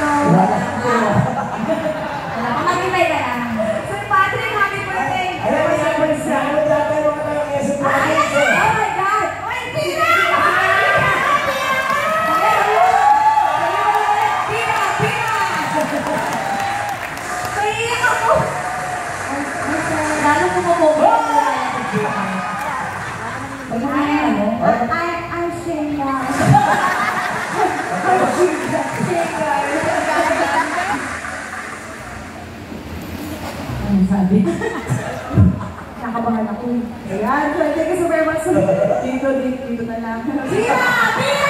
Wala na. Wala pa kami may lang. Sir Patrick, happy birthday. Alam mo sa mga sa ano dati yung mga. Oh my God. Oh, Tina! Tina! Tina! Kaiyak ako. Lalo ko mabubo. Ano na yan? Ano? Ano sabi? Nakabangan ako. Ayan, so thank you so very much. Dito, dito, dito na lang. Pira! Pira!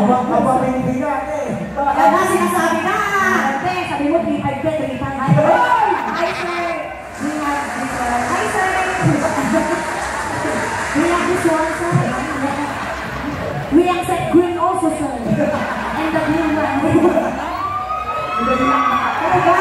Habang, habang may hindi ka, ate. Yan na sinasabi na! Ate, sabi mo 3-5 ka, 3-5 Hi, Hi, sir! We have, we have, hi, sir! We have this one, sir. We accept green also, sir. And the blue one. Talaga?